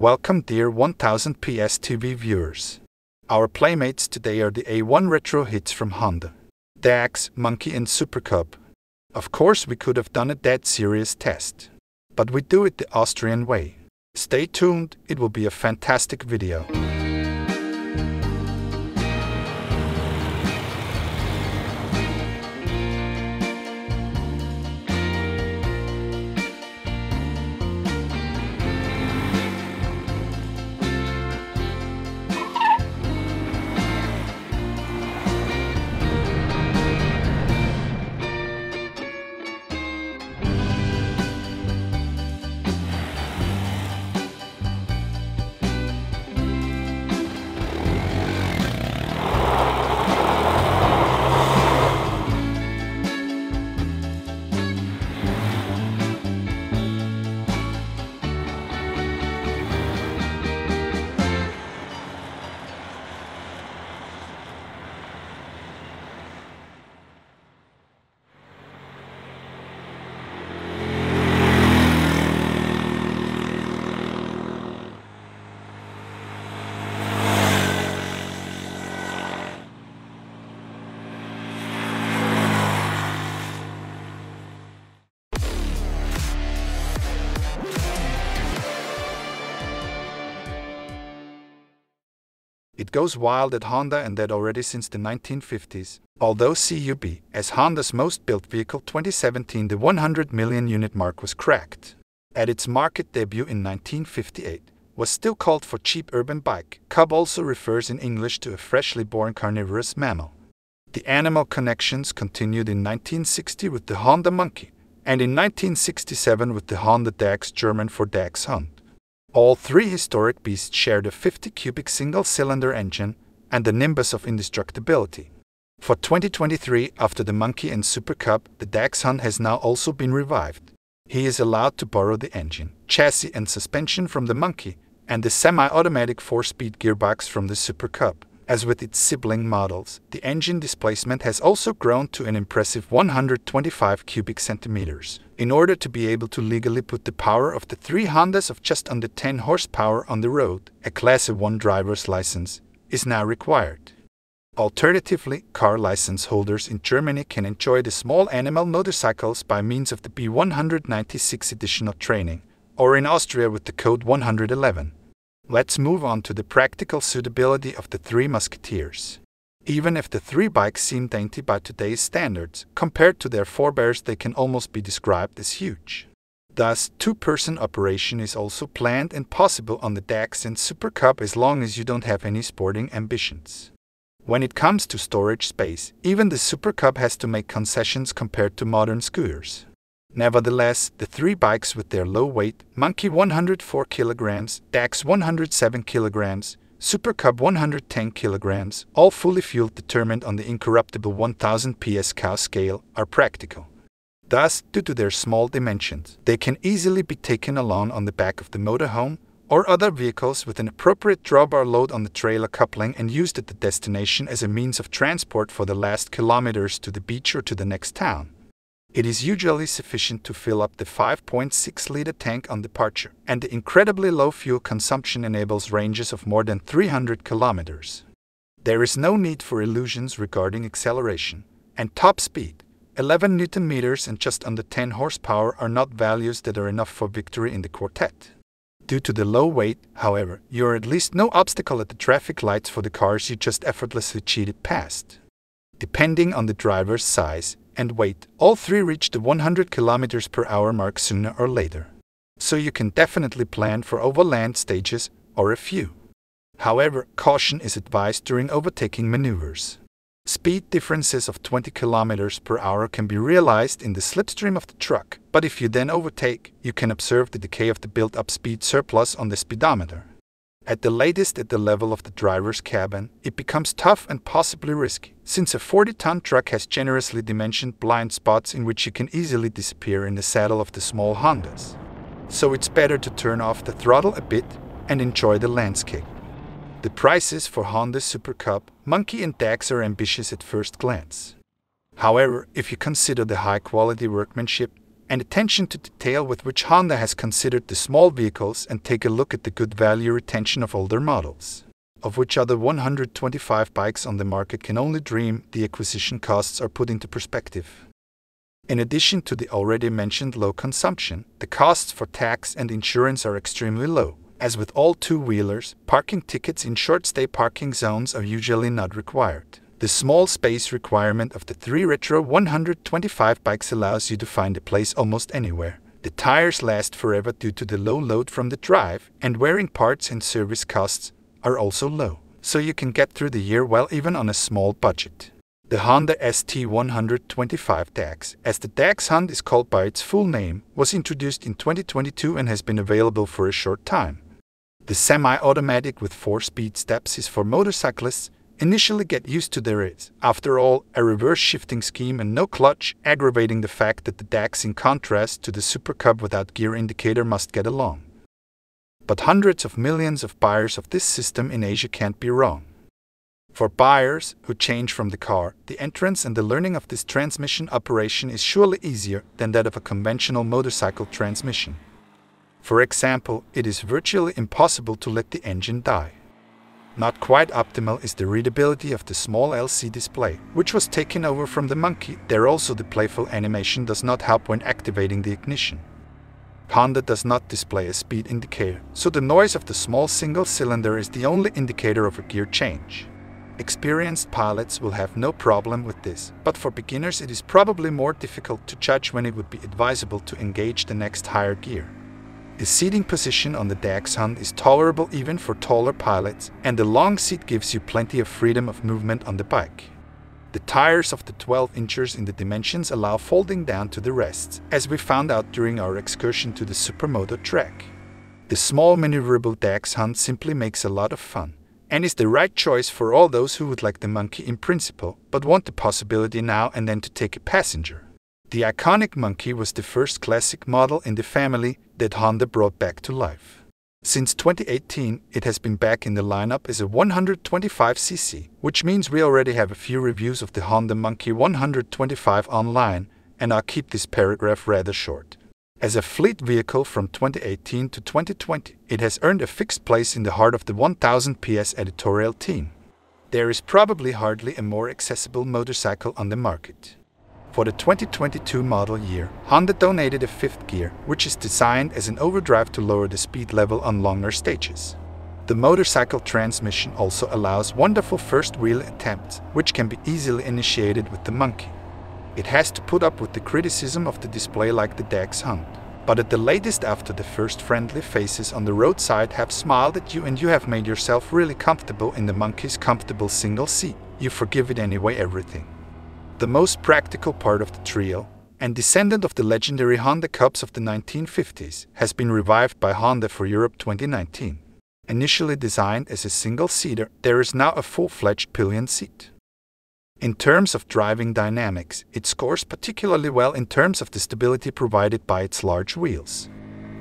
Welcome dear 1000 PS TV viewers. Our playmates today are the A1 retro hits from Honda. Dax, Monkey and Super Cub. Of course we could have done a dead serious test. But we do it the Austrian way. Stay tuned, it will be a fantastic video. It goes wild at Honda and that already since the 1950s. Although CUB, as Honda's most built vehicle 2017 the 100 million unit mark was cracked. At its market debut in 1958, was still called for cheap urban bike. Cub also refers in English to a freshly born carnivorous mammal. The animal connections continued in 1960 with the Honda Monkey, and in 1967 with the Honda Dax German for Dachshund. All three historic beasts shared a 50 cubic single cylinder engine and the nimbus of indestructibility. For 2023, after the Monkey and Super Cub, the Dachshund has now also been revived. He is allowed to borrow the engine, chassis, and suspension from the Monkey and the semi automatic four speed gearbox from the Super Cub. As with its sibling models, the engine displacement has also grown to an impressive 125 cubic centimeters. In order to be able to legally put the power of the three Hondas of just under 10 horsepower on the road, a Class 1 driver's license is now required. Alternatively, car license holders in Germany can enjoy the small animal motorcycles by means of the B196 additional training, or in Austria with the code 111. Let's move on to the practical suitability of the Three Musketeers. Even if the three bikes seem dainty by today's standards, compared to their forebears they can almost be described as huge. Thus, two-person operation is also planned and possible on the Dax and Super Cub as long as you don't have any sporting ambitions. When it comes to storage space, even the Super Cub has to make concessions compared to modern scooters. Nevertheless, the three bikes with their low weight, Monkey 104 kg, Dax 107 kg, Super Cub 110 kg, all fully fueled determined on the incorruptible 1000 PS cow scale, are practical. Thus, due to their small dimensions, they can easily be taken along on the back of the motorhome or other vehicles with an appropriate drawbar load on the trailer coupling and used at the destination as a means of transport for the last kilometers to the beach or to the next town. It is usually sufficient to fill up the 5.6 liter tank on departure, and the incredibly low fuel consumption enables ranges of more than 300 kilometers. There is no need for illusions regarding acceleration, and top speed, 11 newton meters and just under 10 horsepower are not values that are enough for victory in the quartet. Due to the low weight, however, you are at least no obstacle at the traffic lights for the cars you just effortlessly cheated past. Depending on the driver's size, and weight, all three reach the 100 km per hour mark sooner or later. So you can definitely plan for overland stages or a few. However, caution is advised during overtaking maneuvers. Speed differences of 20 km per hour can be realized in the slipstream of the truck, but if you then overtake, you can observe the decay of the built-up speed surplus on the speedometer. At the latest at the level of the driver's cabin, it becomes tough and possibly risky, since a 40-ton truck has generously dimensioned blind spots in which you can easily disappear in the saddle of the small Hondas. So it's better to turn off the throttle a bit and enjoy the landscape. The prices for Honda Super Cub, Monkey and Dax are ambitious at first glance. However, if you consider the high quality workmanship, and attention to detail with which Honda has considered the small vehicles and take a look at the good value retention of older models, of which other 125 bikes on the market can only dream, the acquisition costs are put into perspective. In addition to the already mentioned low consumption, the costs for tax and insurance are extremely low. As with all two-wheelers, parking tickets in short-stay parking zones are usually not required. The small space requirement of the 3 Retro 125 bikes allows you to find a place almost anywhere. The tires last forever due to the low load from the drive, and wearing parts and service costs are also low, so you can get through the year well even on a small budget. The Honda ST125 DAX, as the Dachshund is called by its full name, was introduced in 2022 and has been available for a short time. The semi-automatic with four-speed steps is for motorcyclists. Initially get used to there is, after all, a reverse shifting scheme and no clutch, aggravating the fact that the DAX in contrast to the Super Cub without gear indicator must get along. But hundreds of millions of buyers of this system in Asia can't be wrong. For buyers who change from the car, the entrance and the learning of this transmission operation is surely easier than that of a conventional motorcycle transmission. For example, it is virtually impossible to let the engine die. Not quite optimal is the readability of the small LC display, which was taken over from the Monkey. There also the playful animation does not help when activating the ignition. Honda does not display a speed indicator, so the noise of the small single cylinder is the only indicator of a gear change. Experienced pilots will have no problem with this, but for beginners it is probably more difficult to judge when it would be advisable to engage the next higher gear. The seating position on the DAX Hunt is tolerable even for taller pilots, and the long seat gives you plenty of freedom of movement on the bike. The tires of the 12 inches in the dimensions allow folding down to the rests, as we found out during our excursion to the Supermoto track. The small maneuverable DAX Hunt simply makes a lot of fun and is the right choice for all those who would like the Monkey in principle, but want the possibility now and then to take a passenger. The iconic Monkey was the first classic model in the family that Honda brought back to life. Since 2018, it has been back in the lineup as a 125cc, which means we already have a few reviews of the Honda Monkey 125 online, and I'll keep this paragraph rather short. As a fleet vehicle from 2018 to 2020, it has earned a fixed place in the heart of the 1000 PS editorial team. There is probably hardly a more accessible motorcycle on the market. For the 2022 model year, Honda donated a fifth gear, which is designed as an overdrive to lower the speed level on longer stages. The motorcycle transmission also allows wonderful first wheel attempts, which can be easily initiated with the Monkey. It has to put up with the criticism of the display like the Dax Hunt. But at the latest after the first friendly faces on the roadside have smiled at you and you have made yourself really comfortable in the monkey's comfortable single seat, you forgive it anyway everything. The most practical part of the trio, and descendant of the legendary Honda Cubs of the 1950s, has been revived by Honda for Europe 2019. Initially designed as a single-seater, there is now a full-fledged pillion seat. In terms of driving dynamics, it scores particularly well in terms of the stability provided by its large wheels.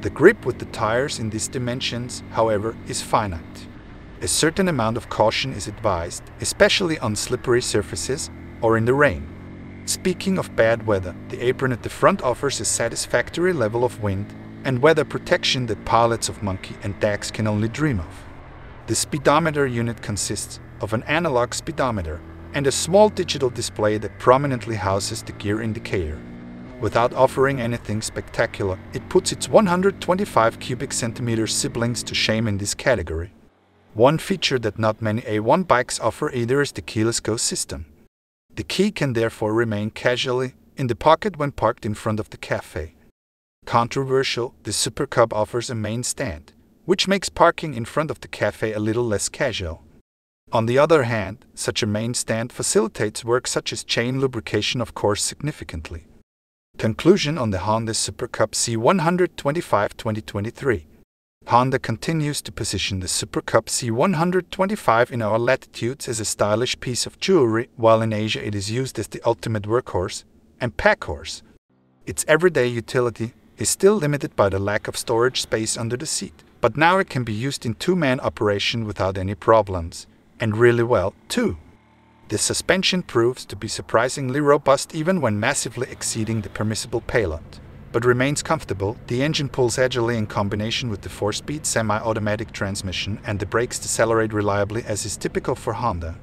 The grip with the tires in these dimensions, however, is finite. A certain amount of caution is advised, especially on slippery surfaces or in the rain. Speaking of bad weather, the apron at the front offers a satisfactory level of wind and weather protection that pilots of Monkey and Dax can only dream of. The speedometer unit consists of an analog speedometer and a small digital display that prominently houses the gear indicator. Without offering anything spectacular, it puts its 125 cubic centimeter siblings to shame in this category. One feature that not many A1 bikes offer either is the keyless go system. The key can therefore remain casually in the pocket when parked in front of the cafe. Controversial, the Super Cub offers a main stand, which makes parking in front of the cafe a little less casual. On the other hand, such a main stand facilitates work such as chain lubrication of course significantly. Conclusion on the Honda Super Cub C125 2023 Honda continues to position the Super Cub C125 in our latitudes as a stylish piece of jewelry, while in Asia it is used as the ultimate workhorse and packhorse. Its everyday utility is still limited by the lack of storage space under the seat, but now it can be used in two-man operation without any problems and really well, too. The suspension proves to be surprisingly robust even when massively exceeding the permissible payload. But remains comfortable. The engine pulls agilely in combination with the 4-speed semi-automatic transmission and the brakes decelerate reliably as is typical for Honda.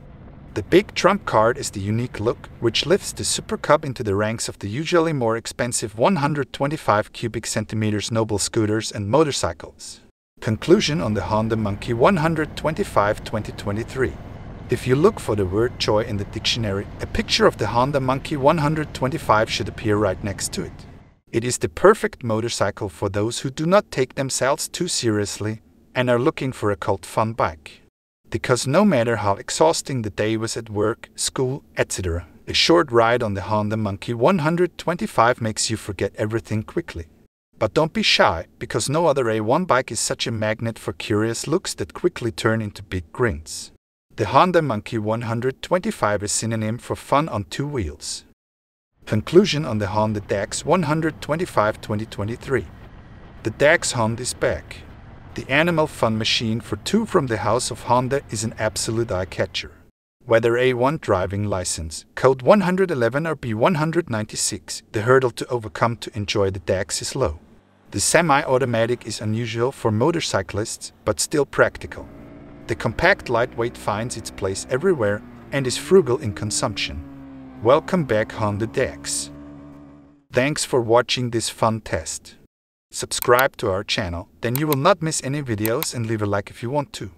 The big trump card is the unique look, which lifts the Super Cub into the ranks of the usually more expensive 125 cubic centimeters noble scooters and motorcycles. Conclusion on the Honda Monkey 125 2023 if you look for the word joy in the dictionary, a picture of the Honda Monkey 125 should appear right next to it. It is the perfect motorcycle for those who do not take themselves too seriously and are looking for a cult fun bike because no matter how exhausting the day was at work, school, etc., a short ride on the Honda Monkey 125 makes you forget everything quickly. But don't be shy, because no other A1 bike is such a magnet for curious looks that quickly turn into big grins. The Honda Monkey 125 is synonym for fun on two wheels. Conclusion on the Honda DAX 125 2023. The DAX Honda is back. The animal fun machine for two from the house of Honda is an absolute eye-catcher. Whether A1 driving license, code 111 or B196, the hurdle to overcome to enjoy the DAX is low. The semi-automatic is unusual for motorcyclists, but still practical. The compact lightweight finds its place everywhere and is frugal in consumption. Welcome back on the decks. Thanks for watching this fun test subscribe to our channel, then you will not miss any videos and leave a like if you want to.